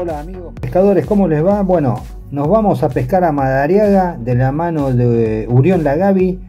Hola amigos pescadores, ¿cómo les va? Bueno, nos vamos a pescar a Madariaga de la mano de Urión Lagavi.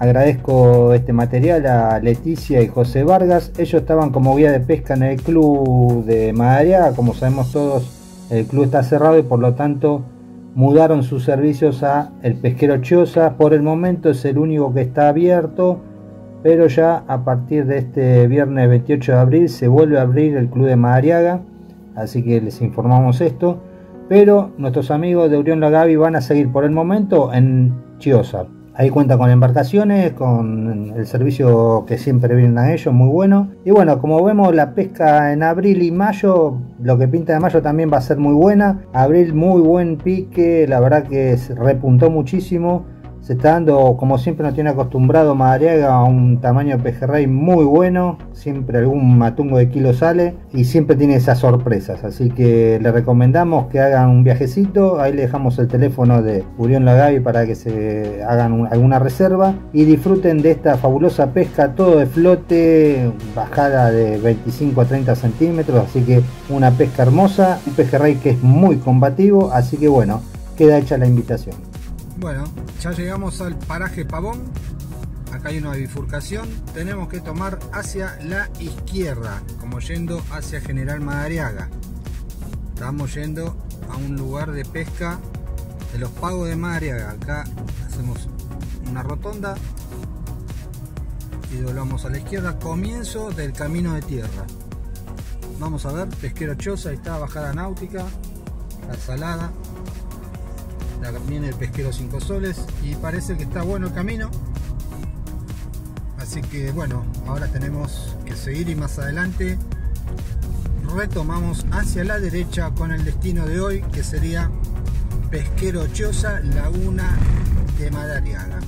Agradezco este material a Leticia y José Vargas. Ellos estaban como guía de pesca en el club de Madariaga. Como sabemos todos, el club está cerrado y por lo tanto mudaron sus servicios a el pesquero Chiosa. Por el momento es el único que está abierto, pero ya a partir de este viernes 28 de abril se vuelve a abrir el club de Madariaga así que les informamos esto. Pero nuestros amigos de Urión Lagavi van a seguir por el momento en Chiosa. Ahí cuenta con embarcaciones, con el servicio que siempre brindan ellos, muy bueno. Y bueno, como vemos la pesca en abril y mayo, lo que pinta de mayo también va a ser muy buena. Abril muy buen pique, la verdad que repuntó muchísimo se está dando, como siempre nos tiene acostumbrado Madariaga, a un tamaño de pejerrey muy bueno. Siempre algún matungo de kilo sale y siempre tiene esas sorpresas. Así que le recomendamos que hagan un viajecito. Ahí le dejamos el teléfono de Urión Lagavi para que se hagan alguna reserva y disfruten de esta fabulosa pesca, todo de flote, bajada de 25 a 30 centímetros. Así que una pesca hermosa, un pejerrey que es muy combativo. Así que bueno, queda hecha la invitación. Bueno, ya llegamos al paraje Pavón. Acá hay una bifurcación. Tenemos que tomar hacia la izquierda, como yendo hacia General Madariaga. Estamos yendo a un lugar de pesca de los pagos de Madariaga. Acá hacemos una rotonda y doblamos a la izquierda. Comienzo del camino de tierra. Vamos a ver, pesquero Choza, está bajada náutica, la salada, viene el pesquero 5 soles y parece que está bueno el camino. Así que bueno ahora tenemos que seguir y más adelante retomamos hacia la derecha con el destino de hoy que sería pesquero Chosa Laguna de Madariaga.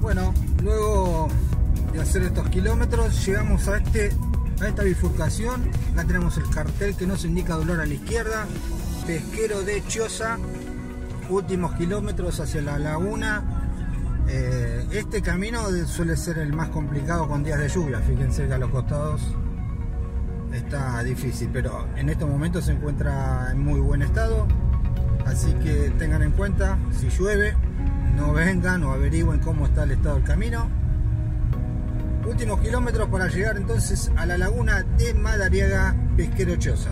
Bueno luego de hacer estos kilómetros llegamos a este a esta bifurcación. Acá tenemos el cartel que nos indica dolor a la izquierda. Pesquero de Chosa, últimos kilómetros hacia la laguna. Eh, este camino suele ser el más complicado con días de lluvia, fíjense que a los costados está difícil, pero en estos momentos se encuentra en muy buen estado, así que tengan en cuenta, si llueve, no vengan o averigüen cómo está el estado del camino. Últimos kilómetros para llegar entonces a la laguna de Madariaga Pesquero Choza.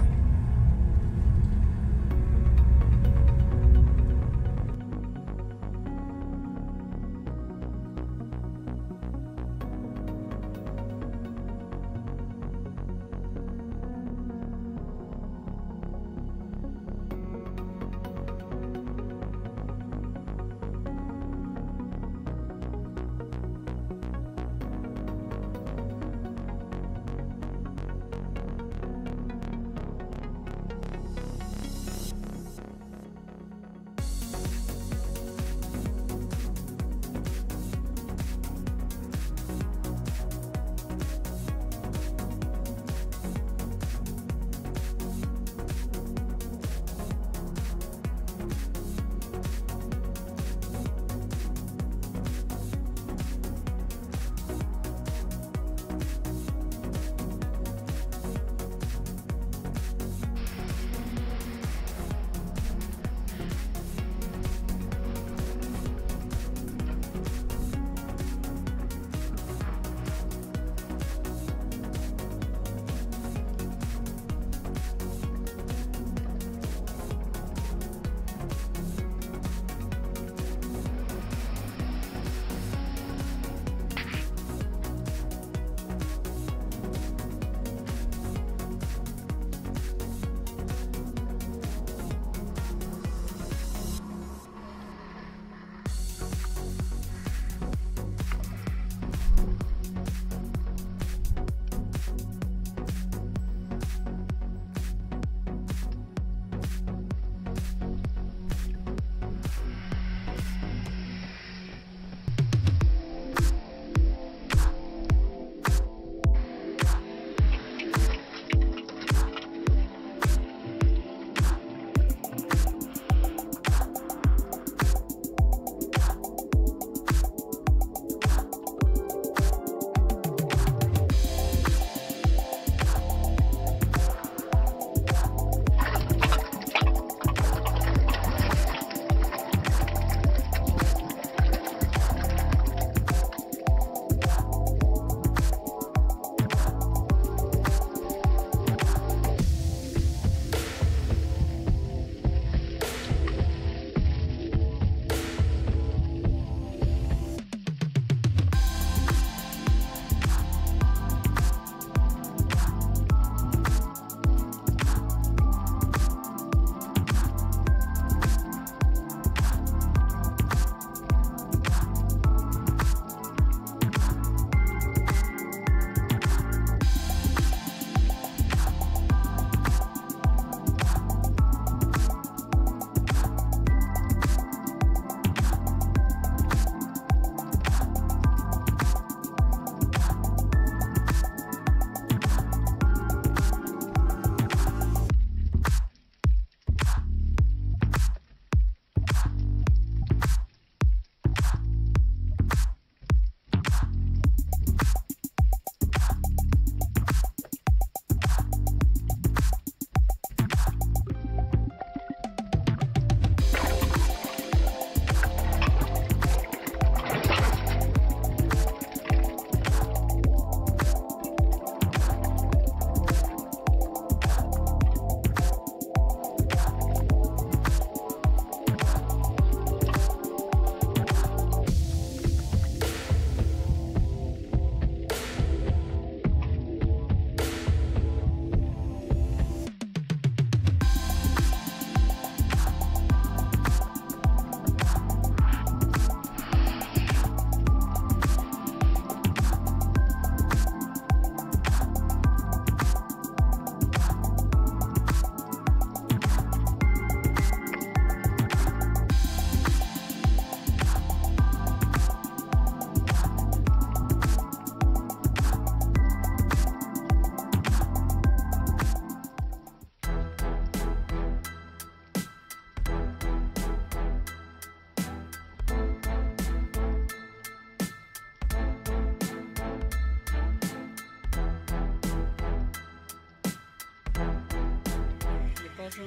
Pasó?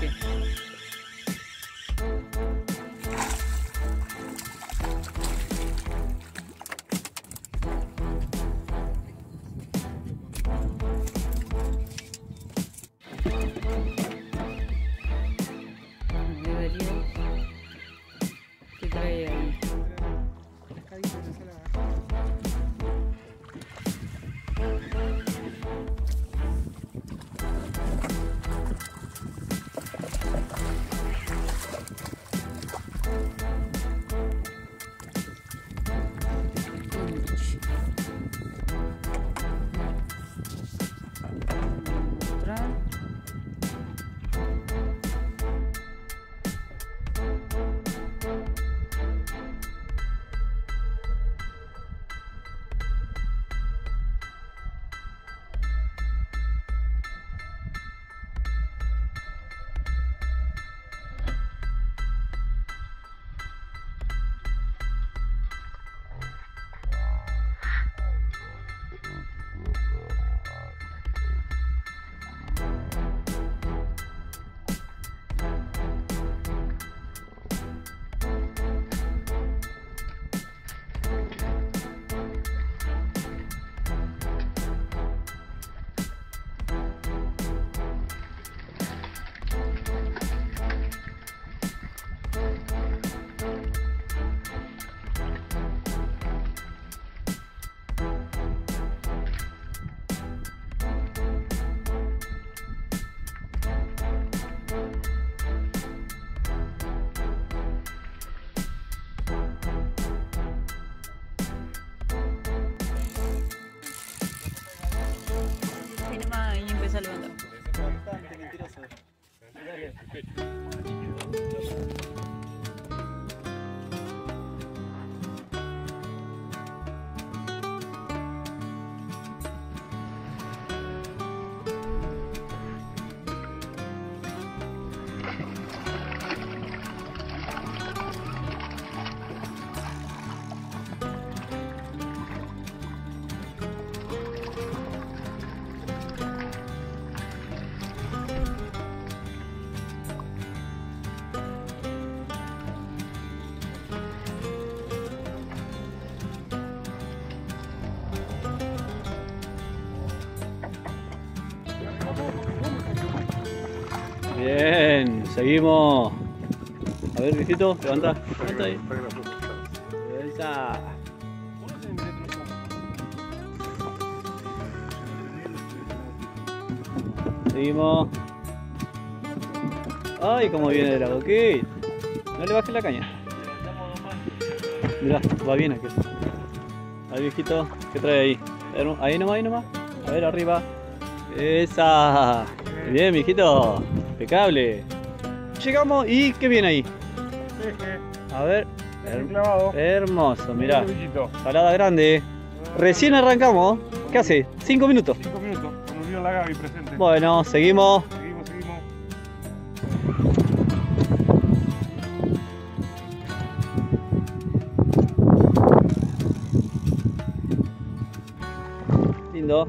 ¿Qué Bien, seguimos. A ver, viejito, levanta. Levanta ahí. Esa. Seguimos. Ay, cómo viene la boquita. No le bajes la caña. Mirá, va bien aquí. A ver, viejito, ¿qué trae ahí? Ahí nomás, ahí nomás. A ver, arriba. Esa. Bien, viejito. Impecable. Llegamos y ¿qué viene ahí? A ver. her- clavado. hermoso, mirá. Salada grande. Recién arrancamos. ¿Qué hace? Cinco minutos. Cinco minutos. Con La Gaby presente. Bueno, seguimos. Seguimos, seguimos. Lindo.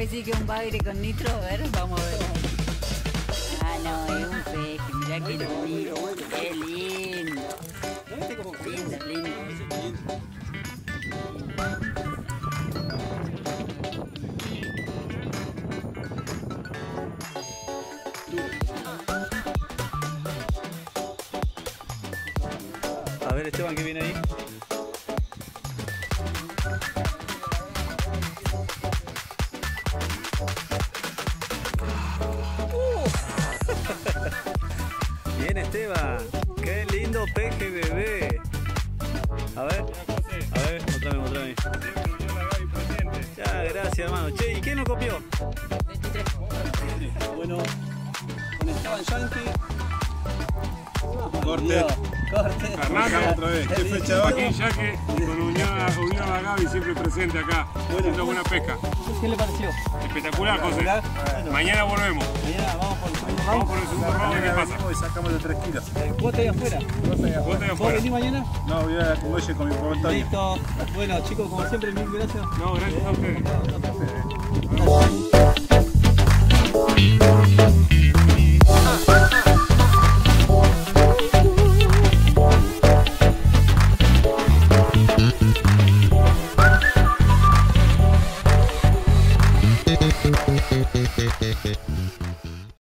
A decir que un bagre con nitro, a ver, vamos a ver. Ah, no, es un peje, mirá qué lindo, qué lindo. Lindo, lindo. A ver, a ver, mostrame, mostrame. Ya, gracias, hermano. Che, ¿y quién lo copió? Bueno, con Esteban Yankee. Corte. Corte. Arranca otra vez. ¿Qué fecha va? Joaquín Yaque con Unión, Unión La Gaby siempre presente acá, haciendo buena pesca. ¿Qué le pareció? Espectacular, José. Bueno, Mañana volvemos. mañana vamos por el segundo Vamos round. por el segundo round, ¿qué pasa? Y sacamos los 3 kilos. Eh, ¿Vos te ahí afuera? Vos de ¿Vos afuera. venís mañana? No, voy a como con mi comentario. Listo. Bueno, chicos, como siempre, mil gracias. No, gracias a ustedes. Gracias.